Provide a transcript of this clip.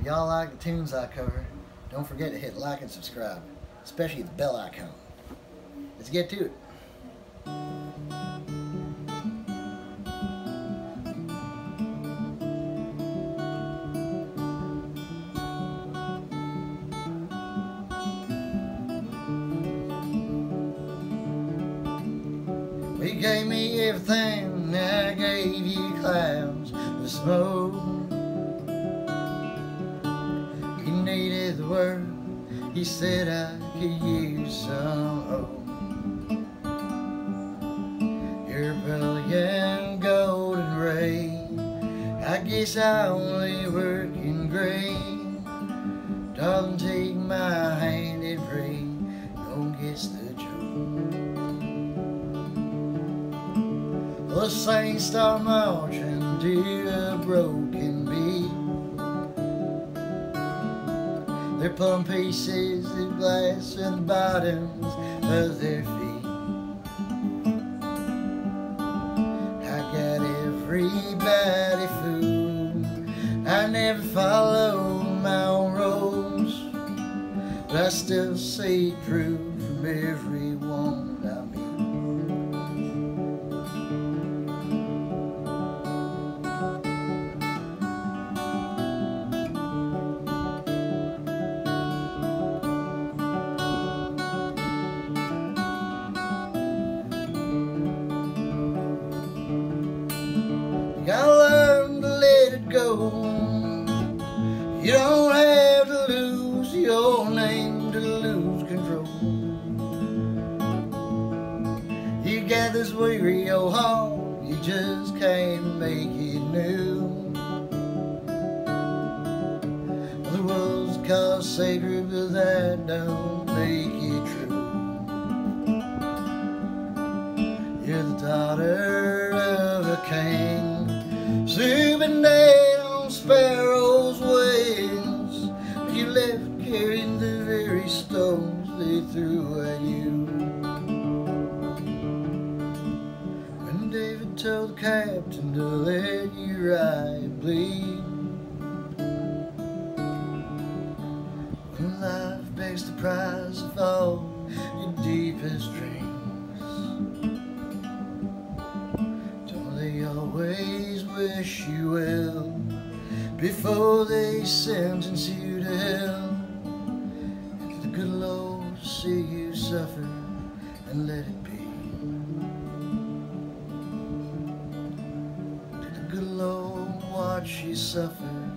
If y'all like the tunes I cover, don't forget to hit like and subscribe, especially the bell icon. Let's get to it. He gave me everything, I gave you clouds with smoke. Word, he said I could use some hope. Your brilliant golden ray, I guess I only work in gray. Darling, take my hand and pray, don't get the joke. The saints start marching to a broken They're pulling pieces of glass at the bottoms of their feet. I got everybody fooled. I never follow my own rules, but I still see true from everyone I go. You don't have to lose your name to lose control. You got this weary old heart, you just can't make it new. The world's called sacred, but that don't make it true. You're the daughter of a king, zooming down sparrows' wings. You left carrying the very stones they threw at you. When David told the captain to let you ride, bleed, when life begs the price of all your deepest dreams. Wish you well before they sentence you to hell? If the good Lord see you suffer and let it be. Did the good Lord watch you suffer and